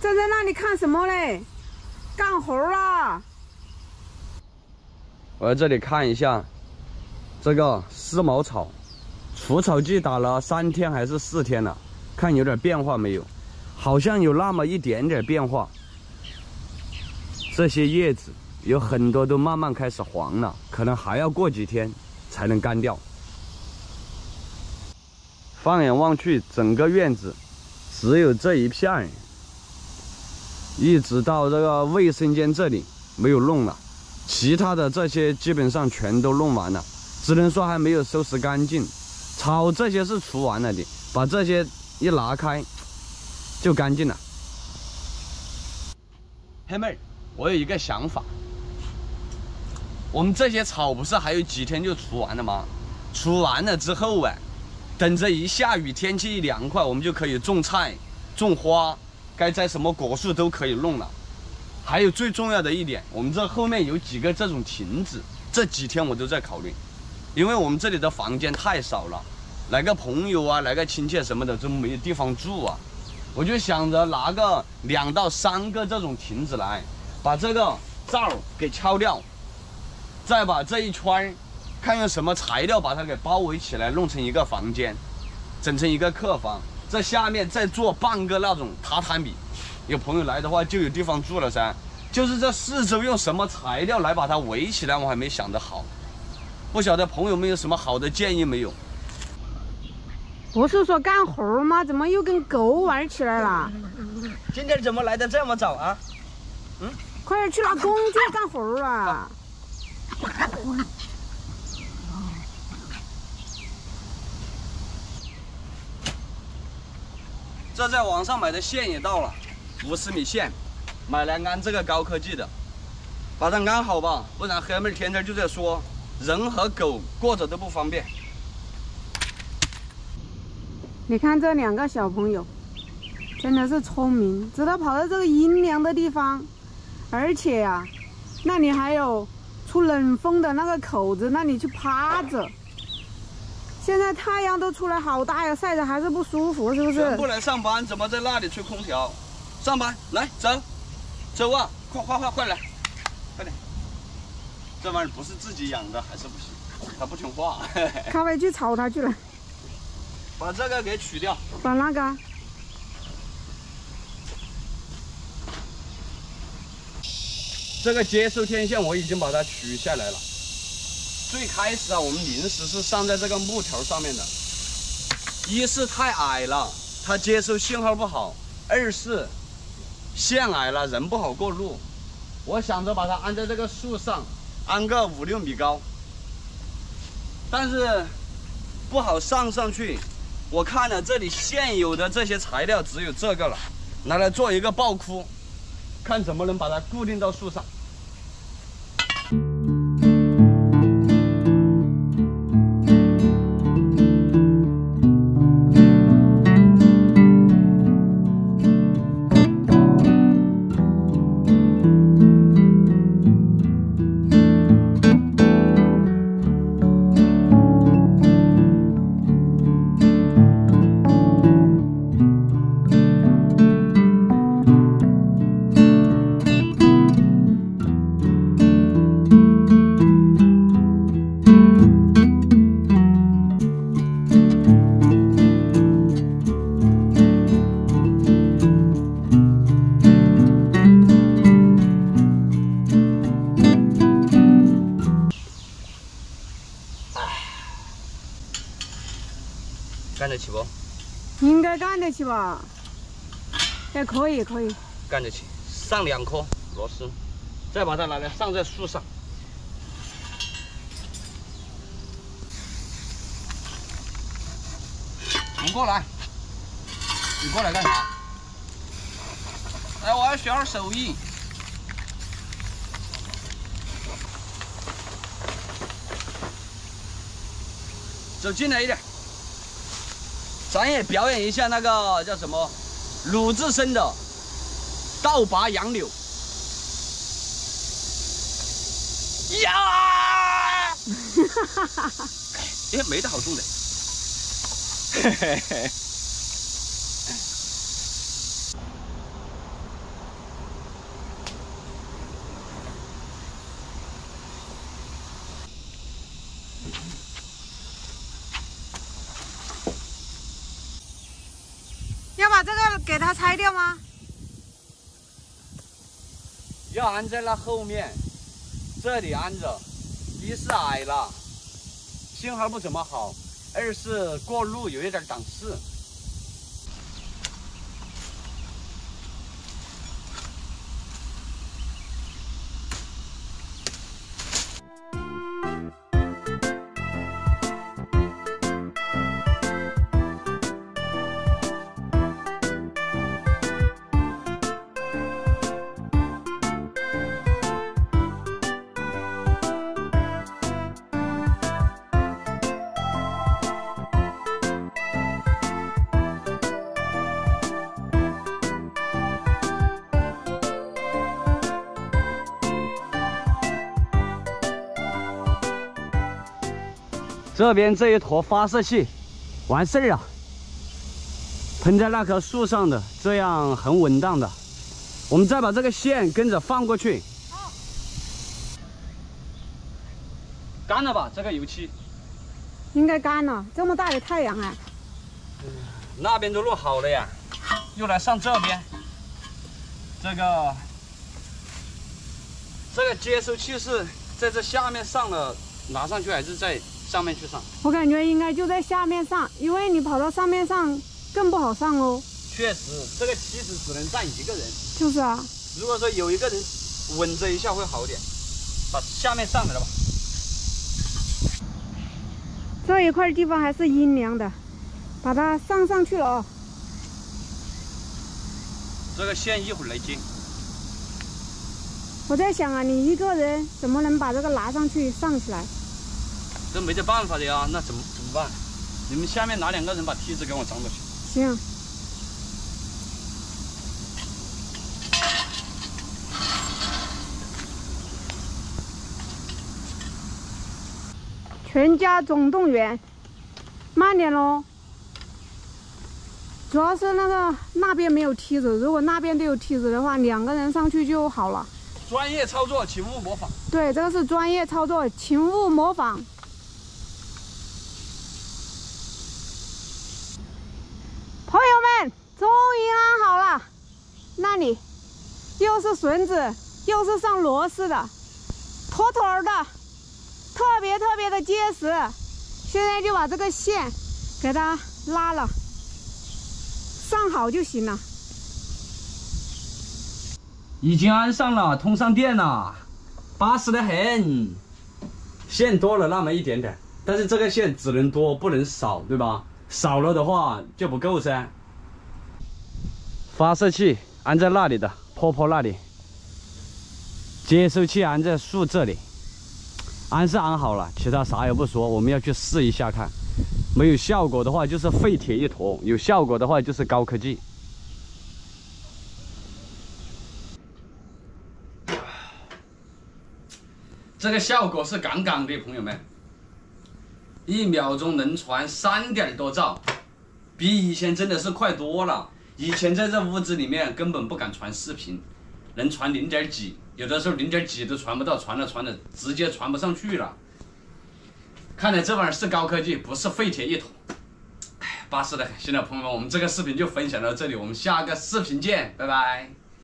站在那里看什么嘞？干活啦！我在这里看一下，这个丝毛草，除草剂打了三天还是四天了，看有点变化没有？好像有那么一点点变化。这些叶子有很多都慢慢开始黄了，可能还要过几天才能干掉。放眼望去，整个院子只有这一片，一直到这个卫生间这里没有弄了，其他的这些基本上全都弄完了，只能说还没有收拾干净。草这些是除完了的，把这些一拿开就干净了。黑妹，我有一个想法，我们这些草不是还有几天就除完了吗？除完了之后哎。等着一下雨，天气一凉快，我们就可以种菜、种花，该栽什么果树都可以弄了。还有最重要的一点，我们这后面有几个这种亭子，这几天我都在考虑，因为我们这里的房间太少了，来个朋友啊，来个亲戚什么的都没有地方住啊，我就想着拿个两到三个这种亭子来，把这个罩给敲掉，再把这一圈看用什么材料把它给包围起来，弄成一个房间，整成一个客房。这下面再做半个那种榻榻米，有朋友来的话就有地方住了噻。就是这四周用什么材料来把它围起来，我还没想得好。不晓得朋友们有什么好的建议没有？不是说干活吗？怎么又跟狗玩起来了？今天怎么来的这么早啊？嗯，快点去拿工具干活啊！这在网上买的线也到了，五十米线，买来安这个高科技的，把它安好吧，不然黑妹天天就在说人和狗过着都不方便。你看这两个小朋友，真的是聪明，知道跑到这个阴凉的地方，而且呀，那里还有出冷风的那个口子，那里去趴着。现在太阳都出来好大呀，晒着还是不舒服，是不是？不来上班，怎么在那里吹空调？上班来走，走啊！快快快快来，快点！这玩意不是自己养的还是不行，它不听话。咖啡去吵它去了。把这个给取掉。把那个。这个接收天线我已经把它取下来了。最开始啊，我们临时是上在这个木条上面的，一是太矮了，它接收信号不好；二是线矮了，人不好过路。我想着把它安在这个树上，安个五六米高，但是不好上上去。我看了这里现有的这些材料，只有这个了，拿来做一个爆窟，看怎么能把它固定到树上。起不？应该干得起吧？还可以，可以。干得起，上两颗螺丝，再把它拿来上在树上。你过来，你过来干啥？来，我要学点手艺。走进来一点。咱也表演一下那个叫什么鲁智深的倒拔杨柳呀！哈哈哈！哎，没得好重的。嘿嘿嘿。把这个给它拆掉吗？要安在那后面，这里安着，一是矮了，信号不怎么好；二是过路有一点挡事。这边这一坨发射器完事儿了，喷在那棵树上的，这样很稳当的。我们再把这个线跟着放过去。干了吧？这个油漆应该干了，这么大的太阳啊！那边都弄好了呀，又来上这边。这个这个接收器是在这下面上了，拿上去还是在？上面去上，我感觉应该就在下面上，因为你跑到上面上更不好上哦。确实，这个梯子只能站一个人。就是啊，如果说有一个人稳着一下会好点。把下面上来了吧。这一块地方还是阴凉的，把它上上去了哦。这个线一会儿来接。我在想啊，你一个人怎么能把这个拿上去上起来？这没得办法的呀，那怎么怎么办？你们下面哪两个人把梯子给我装过去。行。全家总动员，慢点喽。主要是那个那边没有梯子，如果那边都有梯子的话，两个人上去就好了。专业操作，请勿模仿。对，这个是专业操作，请勿模仿。朋友们，终于安好了。那里又是绳子，又是上螺丝的，妥妥的，特别特别的结实。现在就把这个线给它拉了，上好就行了。已经安上了，通上电了，巴适的很。线多了那么一点点，但是这个线只能多不能少，对吧？少了的话就不够噻。发射器安在那里的坡坡那里，接收器安在树这里，安是安好了，其他啥也不说。我们要去试一下看，没有效果的话就是废铁一坨，有效果的话就是高科技。这个效果是杠杠的，朋友们。一秒钟能传三点多兆，比以前真的是快多了。以前在这屋子里面根本不敢传视频，能传零点几，有的时候零点几都传不到，传着传着直接传不上去了。看来这玩意儿是高科技，不是废铁一桶。哎，巴适的很。行了，朋友们，我们这个视频就分享到这里，我们下个视频见，拜拜。